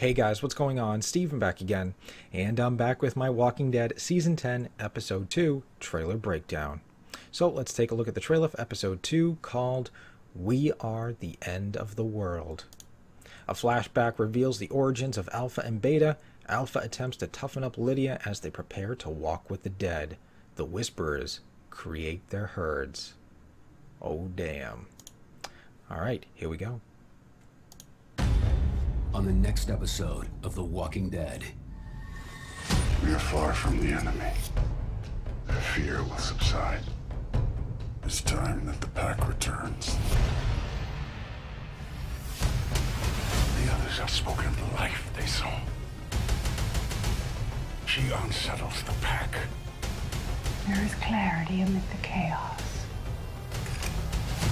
Hey guys, what's going on? Steven back again, and I'm back with my Walking Dead Season 10, Episode 2 trailer breakdown. So let's take a look at the trailer for Episode 2 called We Are the End of the World. A flashback reveals the origins of Alpha and Beta. Alpha attempts to toughen up Lydia as they prepare to walk with the dead. The Whisperers create their herds. Oh, damn. Alright, here we go on the next episode of The Walking Dead. We are far from the enemy. Their fear will subside. It's time that the pack returns. The others have spoken of the life they saw. She unsettles the pack. There is clarity amid the chaos.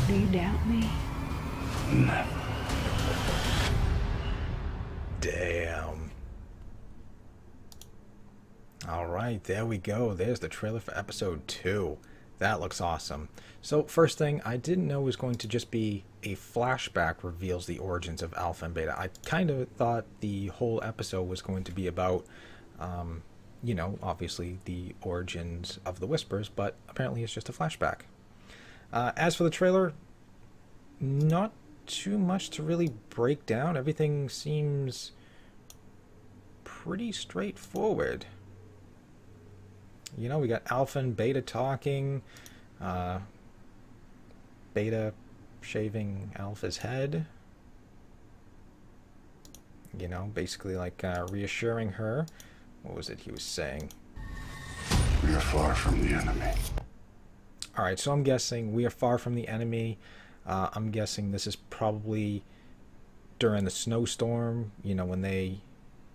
Do you doubt me? Never. Damn. Alright, there we go. There's the trailer for episode 2. That looks awesome. So, first thing, I didn't know was going to just be a flashback reveals the origins of Alpha and Beta. I kind of thought the whole episode was going to be about, um, you know, obviously the origins of the Whispers, but apparently it's just a flashback. Uh, as for the trailer, not too much to really break down. Everything seems pretty straightforward. You know, we got Alpha and Beta talking, uh, Beta shaving Alpha's head. You know, basically like uh, reassuring her. What was it he was saying? We are far from the enemy. Alright, so I'm guessing we are far from the enemy. Uh, I'm guessing this is probably during the snowstorm, you know, when they,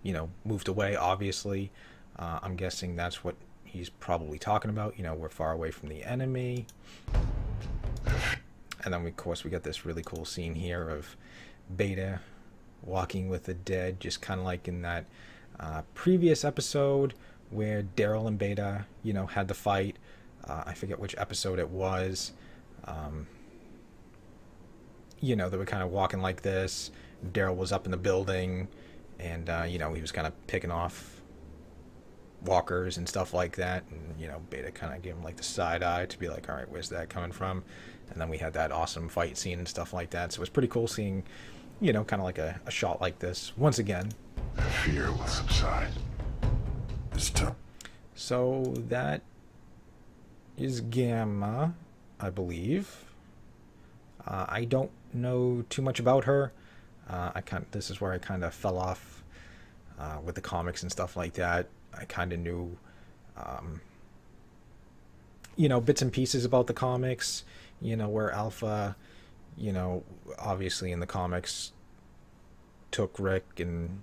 you know, moved away, obviously. Uh, I'm guessing that's what he's probably talking about. You know, we're far away from the enemy. And then, of course, we got this really cool scene here of Beta walking with the dead, just kind of like in that uh, previous episode where Daryl and Beta, you know, had the fight. Uh, I forget which episode it was. Um, you know, they were kind of walking like this. Daryl was up in the building, and uh, you know, he was kind of picking off walkers and stuff like that. And you know, Beta kind of gave him like the side eye to be like, all right, where's that coming from? And then we had that awesome fight scene and stuff like that. So it was pretty cool seeing, you know, kind of like a, a shot like this once again. The fear will subside. It's tough. So that is Gamma, I believe. Uh, I don't know too much about her. Uh, I kind this is where I kind of fell off uh, with the comics and stuff like that. I kind of knew, um, you know, bits and pieces about the comics. You know, where Alpha, you know, obviously in the comics, took Rick and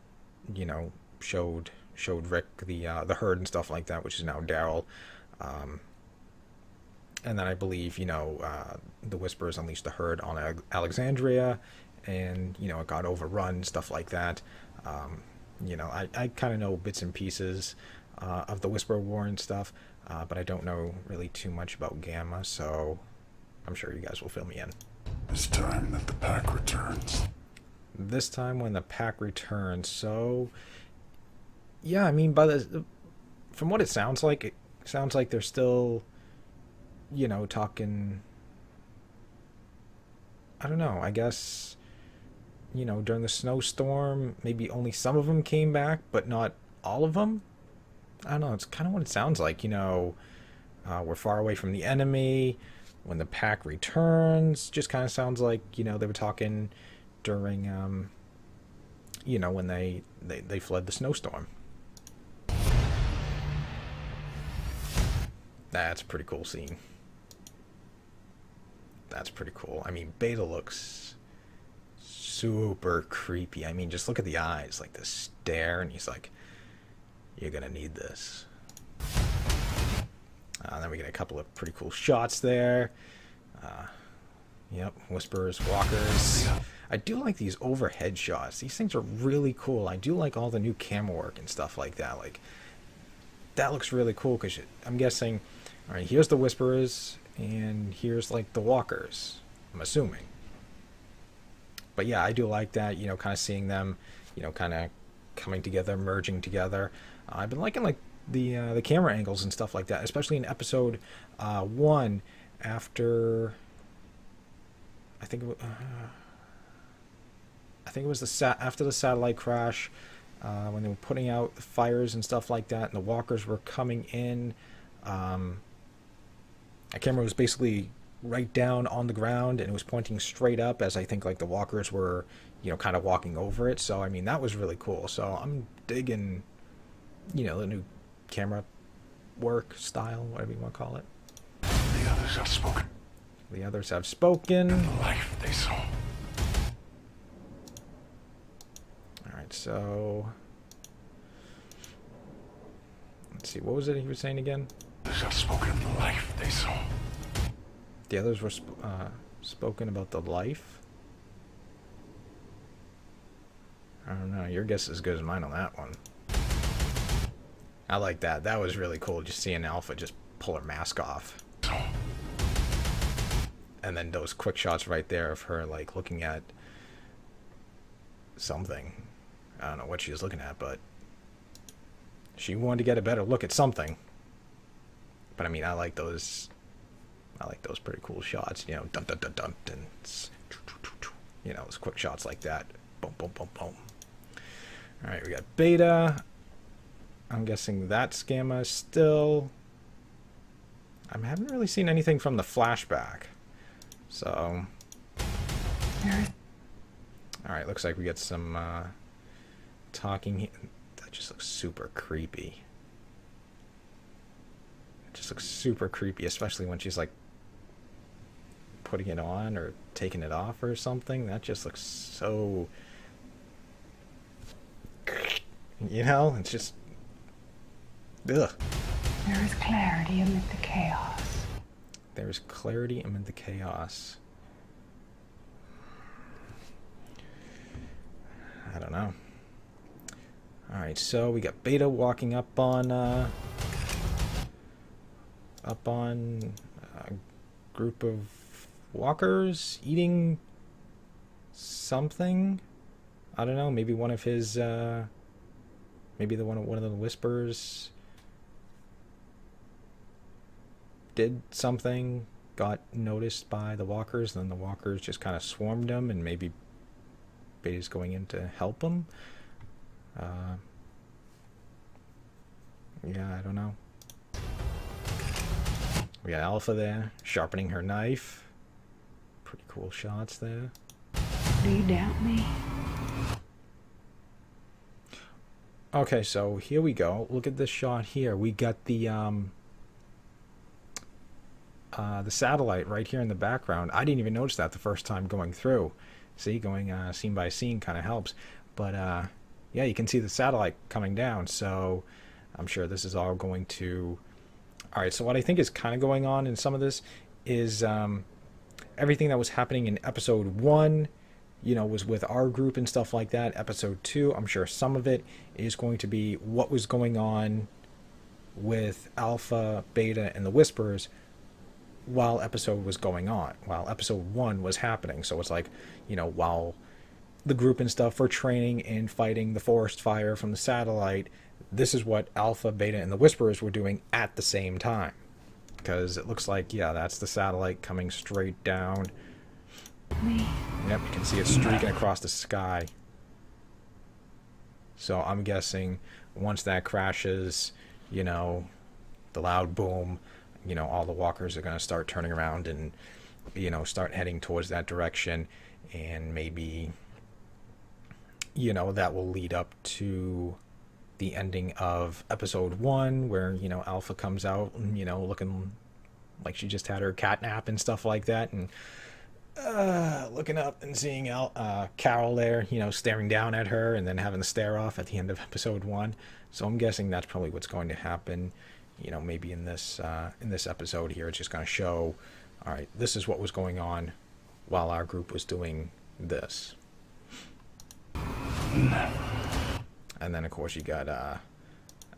you know showed showed Rick the uh, the herd and stuff like that, which is now Daryl. Um, and then I believe you know uh, the Whisperers unleashed the herd on Alexandria, and you know it got overrun, stuff like that. Um, you know, I, I kind of know bits and pieces uh, of the Whisper War and stuff, uh, but I don't know really too much about Gamma, so I'm sure you guys will fill me in. It's time that the pack returns. This time when the pack returns, so yeah, I mean, by the from what it sounds like, it sounds like they're still you know, talking. I don't know. I guess, you know, during the snowstorm, maybe only some of them came back, but not all of them. I don't know. It's kind of what it sounds like. You know, uh, we're far away from the enemy. When the pack returns, just kind of sounds like you know they were talking during, um, you know, when they they they fled the snowstorm. That's a pretty cool scene that's pretty cool. I mean, Beta looks super creepy. I mean, just look at the eyes, like the stare, and he's like, "You're gonna need this." Uh, then we get a couple of pretty cool shots there. Uh, yep, whispers, walkers. I do like these overhead shots. These things are really cool. I do like all the new camera work and stuff like that. Like that looks really cool because I'm guessing. All right, here's the whisperers and here's like the walkers i'm assuming but yeah i do like that you know kind of seeing them you know kind of coming together, merging together. Uh, I've been liking like the uh, the camera angles and stuff like that, especially in episode uh, one after I think it, uh, I think it was the sat after the satellite crash uh, when they were putting out fires and stuff like that, and the walkers were coming in. Um, the camera was basically right down on the ground and it was pointing straight up as I think like the walkers were, you know, kind of walking over it. So I mean that was really cool. So I'm digging, you know, the new camera work style, whatever you want to call it. The others have spoken. The others have spoken. The life they saw. All right, so let's see. What was it he was saying again? Others have spoken the life they saw. The others were sp- uh, spoken about the life. I don't know. Your guess is as good as mine on that one. I like that. That was really cool. Just seeing Alpha just pull her mask off. And then those quick shots right there of her like looking at something. I don't know what she was looking at, but she wanted to get a better look at something. But I mean, I like those. I like those pretty cool shots. You know, dun dun dun dun, and you know, those quick shots like that. Boom, boom, boom, boom. All right, we got Beta. I'm guessing that's Gamma still. I haven't really seen anything from the flashback. So, There is all right, looks like we get some uh, talking. That just looks super creepy. Looks super creepy, especially when she's like putting it on or taking it off or something. That just looks so. You know, it's just. Ugh. there is clarity amid the chaos. There's clarity amid the chaos. I don't know. Alright, so we got Beta walking up on, uh, up on a group of walkers eating something. I don't know, maybe one of his, uh, maybe the one, one of the whispers did something, got noticed by the walkers, then the walkers just kind of swarmed him, and maybe Beta's going in to help him. Uh, yeah, I don't know. We got Alpha there, sharpening her knife. Pretty cool shots there. Do you doubt me? Okay, so here we go. Look at this shot here. We got the um uh the satellite right here in the background. I didn't even notice that the first time going through. See, going uh scene by scene kind of helps. But uh yeah, you can see the satellite coming down. So I'm sure this is all going to All right, so what I think is kind of going on in some of this is um everything that was happening in episode 1 you know, was with our group and stuff like that. Episode two, I'm sure some of it is going to be what was going on with Alpha, Beta, and the Whisperers while episode was going on, while episode one was happening. So it's like, you know, while the group and stuff were training and fighting the forest fire from the satellite, this is what Alpha, Beta, and the Whisperers were doing at the same time. Because it looks like, yeah, that's the satellite coming straight down. Me? Yep, you can see it streaking across the sky. So I'm guessing once that crashes, you know, the loud boom, you know, all the walkers are going to start turning around and, you know, start heading towards that direction. And maybe, you know, that will lead up to the ending of episode one, where, you know, Alpha comes out, you know, looking like she just had her cat nap and stuff like that. And, uh, looking up and seeing Al, uh, Carol there, you know, staring down at her and then having the stare off at the end of episode one. So I'm guessing that's probably what's going to happen. You know, maybe in this uh, in this episode here, it's just going to show, all right, this is what was going on while our group was doing this. And then of course you got uh,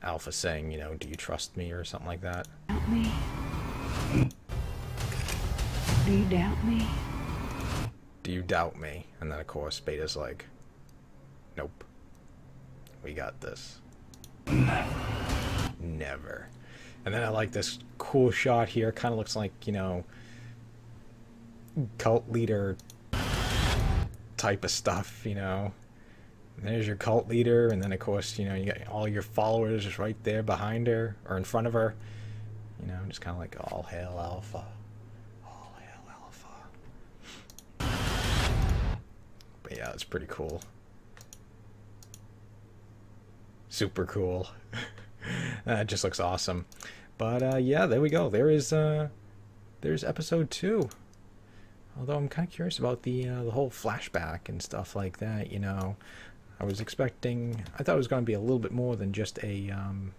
Alpha saying, you know, do you trust me or something like that. Doubt me? Do you doubt me? do you doubt me? And then of course Beta's like, nope. We got this. Never. And then I like this cool shot here. Kind of looks like, you know, cult leader type of stuff, you know. There's your cult leader, and then of course, you know, you got all your followers just right there behind her or in front of her. You know, just kind of like all hail alpha. All hail alpha. But yeah, it's pretty cool. Super cool. that just looks awesome. But uh, yeah, there we go. There is uh, there's episode two. Although I'm kind of curious about the uh, the whole flashback and stuff like that. You know, I was expecting. I thought it was going to be a little bit more than just a um,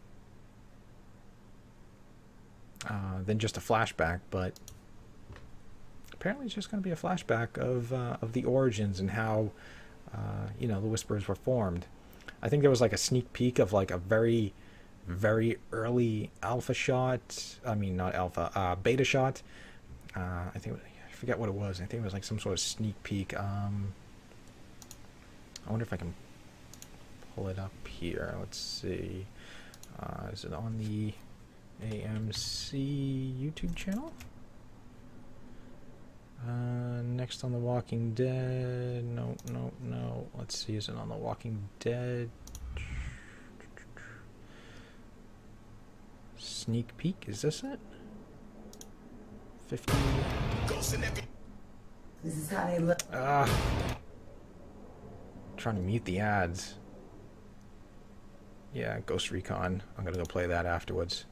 uh, than just a flashback, but apparently it's just going to be a flashback of uh, of the origins and how uh, you know the whispers were formed. I think there was like a sneak peek of like a very very early alpha shot. I mean, not alpha, uh, beta shot. Uh, I think I forget what it was. I think it was like some sort of sneak peek. Um, I wonder if I can pull it up here. Let's see. Uh, is it on the AMC YouTube channel? Uh, next on The Walking Dead. No, no, no. Let's see. Is it on The Walking Dead? Sneak peek. Is this it? 50. This is how they look. Ah. Trying to mute the ads. Yeah, Ghost Recon. I'm gonna go play that afterwards.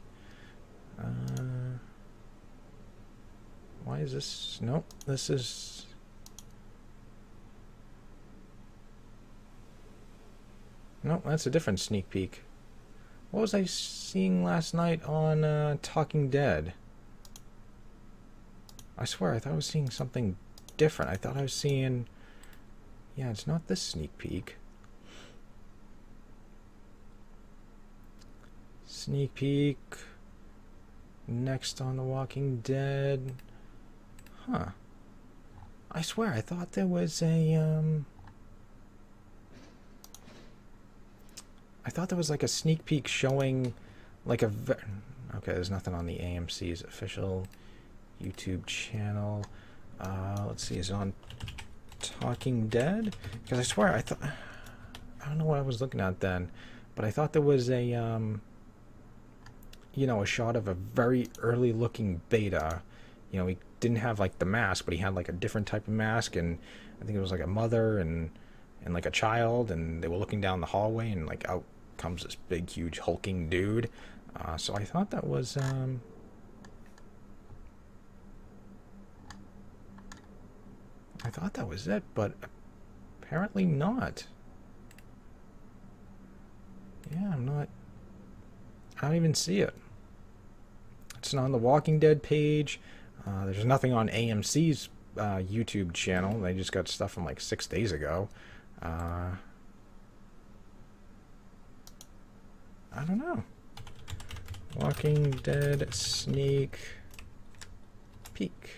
Uh, why is this? Nope, this is. Nope, that's a different sneak peek. What was I seeing last night on uh, Talking Dead? I swear, I thought I was seeing something different. I thought I was seeing... Yeah, it's not this sneak peek. Sneak peek. Next on The Walking Dead. Huh. I swear, I thought there was a, um... I thought there was like a sneak peek showing like a... Okay, there's nothing on the AMC's official YouTube channel. Uh, let's see, is it on Talking Dead? Because I swear, I thought... I don't know what I was looking at then, but I thought there was a, um, you know, a shot of a very early looking beta. You know, he didn't have like the mask, but he had like a different type of mask, and I think it was like a mother and and like a child, and they were looking down the hallway, and like out comes this big, huge, hulking dude. Uh, so I thought that was um, I thought that was it, but apparently not. Yeah, I'm not... I don't even see it. It's not on the Walking Dead page. Uh, there's nothing on AMC's uh, YouTube channel. They just got stuff from like six days ago. Uh, I don't know. Walking Dead sneak peek.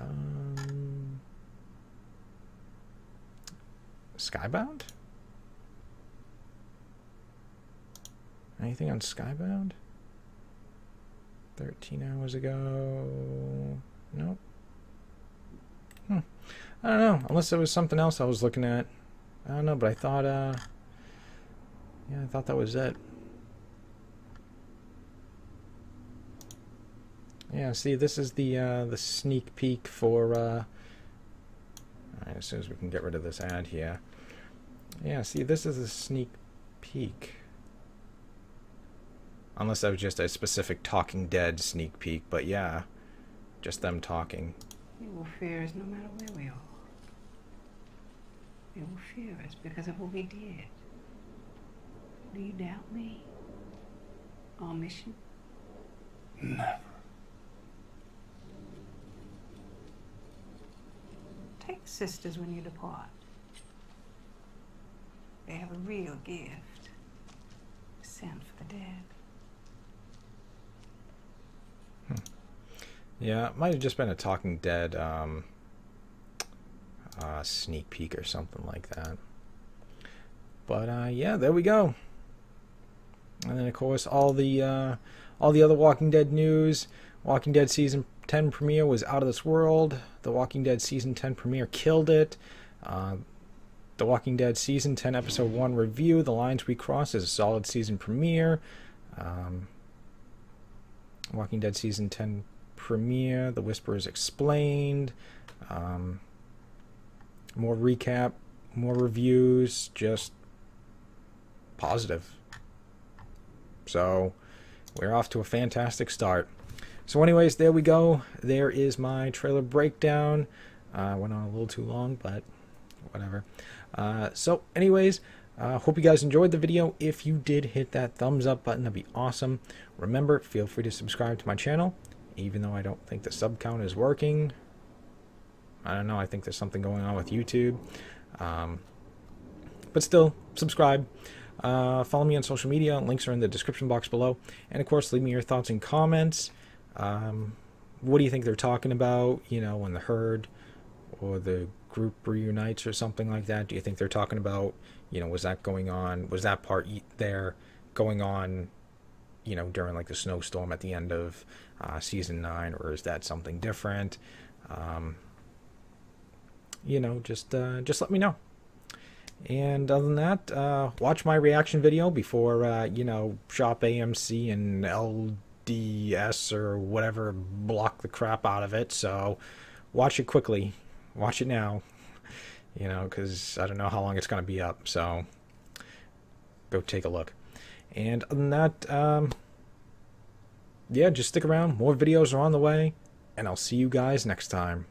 Um, Skybound? Anything on Skybound? 13 hours ago. Nope. Hmm. I don't know. Unless there was something else I was looking at. I don't know, but I thought, uh... Yeah, I thought that was it. Yeah, see, this is the uh, the sneak peek for. Uh, Alright, as soon as we can get rid of this ad here. Yeah, see, this is a sneak peek. Unless that was just a specific Talking Dead sneak peek, but yeah, just them talking. You will fear us no matter where we are. You will fear us because of what we did. Do you doubt me? Our mission? Never. Take sisters when you depart. They have a real gift. Sent for the dead. Yeah, it might have just been a Talking Dead um, uh, sneak peek or something like that. But uh, yeah, there we go. And then of course all the uh, all the other Walking Dead news. Walking Dead season 10 premiere was out of this world. The Walking Dead season 10 premiere killed it. Uh, the Walking Dead season 10 episode 1 review, The Lines We Cross, is a solid season premiere. Um, Walking Dead season 10 premiere, The Whisperers Explained. Um, more recap, more reviews, just positive. So we're off to a fantastic start. So, anyways, there we go. There is my trailer breakdown. Uh, went on a little too long, but whatever. Uh, so, anyways, uh, hope you guys enjoyed the video. If you did, hit that thumbs up button. That'd be awesome. Remember, feel free to subscribe to my channel, even though I don't think the sub count is working. I don't know. I think there's something going on with YouTube. Um, but still, subscribe. Uh, follow me on social media. Links are in the description box below. And of course, leave me your thoughts and comments. Um, what do you think they're talking about? You know, when the herd or the group reunites or something like that? Do you think they're talking about, you know, was that going on? Was that part there going on, you know, during like the snowstorm at the end of uh, season nine, or is that something different? Um, you know, just uh, just let me know. And other than that, uh, watch my reaction video before uh, you know Shop AMC and LDS or whatever block the crap out of it. So watch it quickly. Watch it now. You know, because I don't know how long it's going to be up. So go take a look. And other than that, um, yeah, just stick around. More videos are on the way. And I'll see you guys next time.